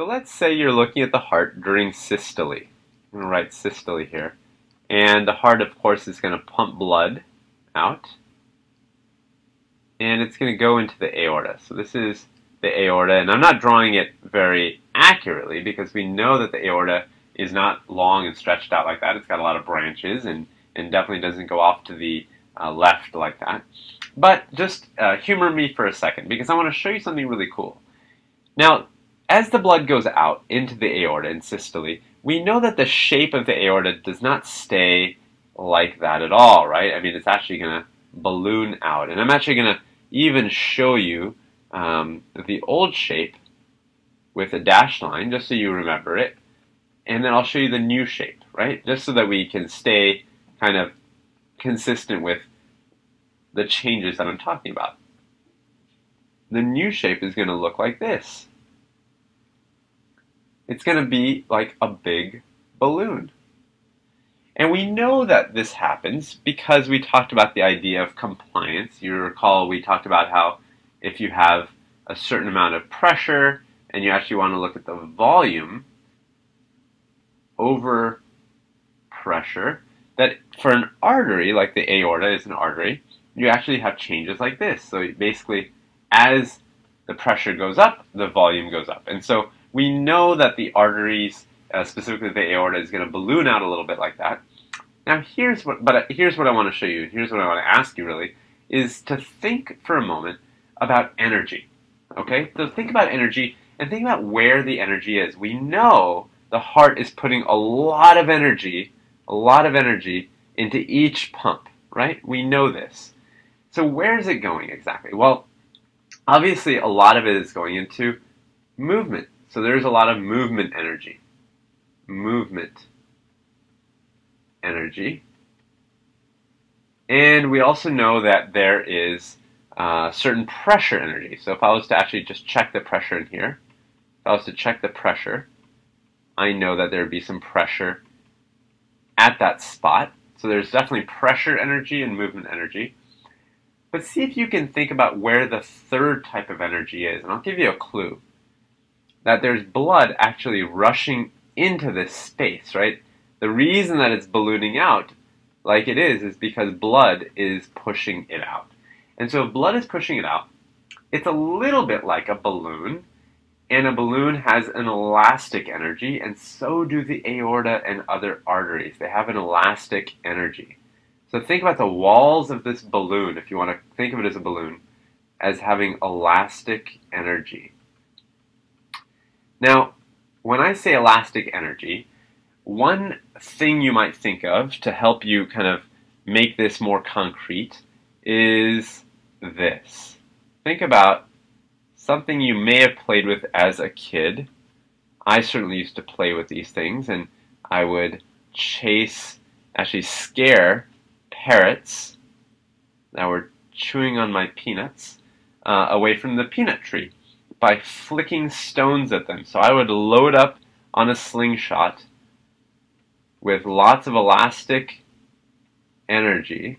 So let's say you're looking at the heart during systole. I'm going to write systole here. And the heart, of course, is going to pump blood out. And it's going to go into the aorta. So this is the aorta. And I'm not drawing it very accurately because we know that the aorta is not long and stretched out like that. It's got a lot of branches and, and definitely doesn't go off to the uh, left like that. But just uh, humor me for a second because I want to show you something really cool. Now, as the blood goes out into the aorta in systole, we know that the shape of the aorta does not stay like that at all, right? I mean, it's actually going to balloon out. And I'm actually going to even show you um, the old shape with a dashed line, just so you remember it. And then I'll show you the new shape, right? Just so that we can stay kind of consistent with the changes that I'm talking about. The new shape is going to look like this. It's going to be like a big balloon. And we know that this happens because we talked about the idea of compliance. You recall we talked about how if you have a certain amount of pressure and you actually want to look at the volume over pressure, that for an artery, like the aorta is an artery, you actually have changes like this. So basically, as the pressure goes up, the volume goes up. And so we know that the arteries, uh, specifically the aorta, is going to balloon out a little bit like that. Now here's what, but here's what I want to show you. Here's what I want to ask you really, is to think for a moment about energy. Okay, so think about energy and think about where the energy is. We know the heart is putting a lot of energy, a lot of energy into each pump, right? We know this. So where is it going exactly? Well, obviously a lot of it is going into movement. So there's a lot of movement energy. Movement energy. And we also know that there is uh, certain pressure energy. So if I was to actually just check the pressure in here, if I was to check the pressure, I know that there would be some pressure at that spot. So there's definitely pressure energy and movement energy. But see if you can think about where the third type of energy is. And I'll give you a clue. That there's blood actually rushing into this space, right? The reason that it's ballooning out like it is is because blood is pushing it out. And so if blood is pushing it out, it's a little bit like a balloon, and a balloon has an elastic energy, and so do the aorta and other arteries. They have an elastic energy. So think about the walls of this balloon, if you want to think of it as a balloon, as having elastic energy. Now, when I say elastic energy, one thing you might think of to help you kind of make this more concrete is this. Think about something you may have played with as a kid. I certainly used to play with these things, and I would chase, actually scare parrots that were chewing on my peanuts uh, away from the peanut tree by flicking stones at them. So I would load up on a slingshot with lots of elastic energy.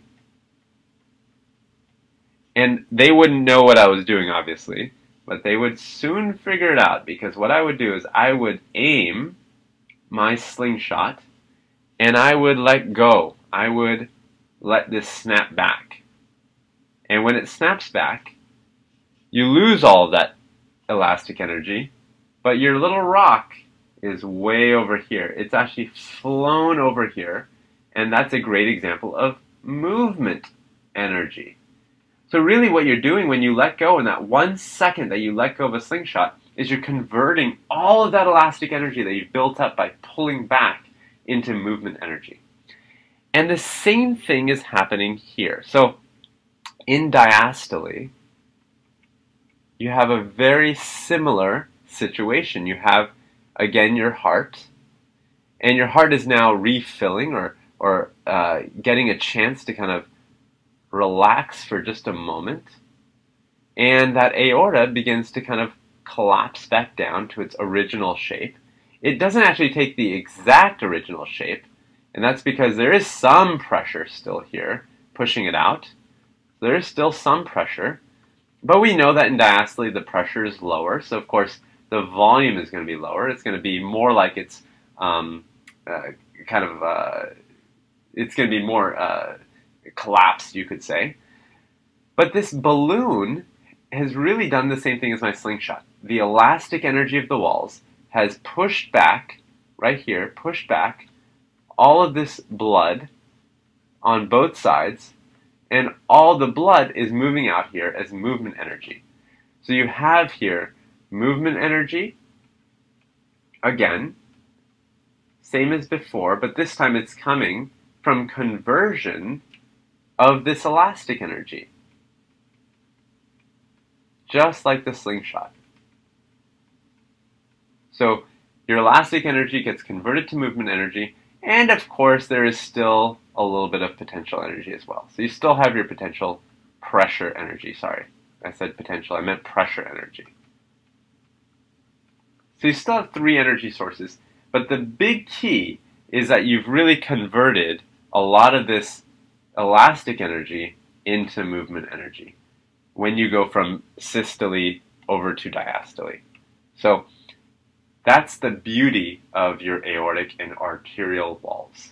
And they wouldn't know what I was doing, obviously. But they would soon figure it out because what I would do is I would aim my slingshot and I would let go. I would let this snap back. And when it snaps back, you lose all that elastic energy, but your little rock is way over here. It's actually flown over here, and that's a great example of movement energy. So really what you're doing when you let go in that one second that you let go of a slingshot is you're converting all of that elastic energy that you've built up by pulling back into movement energy. And the same thing is happening here. So in diastole, you have a very similar situation. You have, again, your heart, and your heart is now refilling or, or uh, getting a chance to kind of relax for just a moment, and that aorta begins to kind of collapse back down to its original shape. It doesn't actually take the exact original shape, and that's because there is some pressure still here pushing it out. There is still some pressure, but we know that in diastole the pressure is lower, so of course the volume is going to be lower. It's going to be more like it's um, uh, kind of, uh, it's going to be more uh, collapsed, you could say. But this balloon has really done the same thing as my slingshot. The elastic energy of the walls has pushed back, right here, pushed back all of this blood on both sides, and all the blood is moving out here as movement energy. So you have here movement energy, again, same as before, but this time it's coming from conversion of this elastic energy. Just like the slingshot. So your elastic energy gets converted to movement energy, and of course there is still a little bit of potential energy as well. So you still have your potential pressure energy, sorry. I said potential, I meant pressure energy. So you still have three energy sources, but the big key is that you've really converted a lot of this elastic energy into movement energy when you go from systole over to diastole. So that's the beauty of your aortic and arterial walls.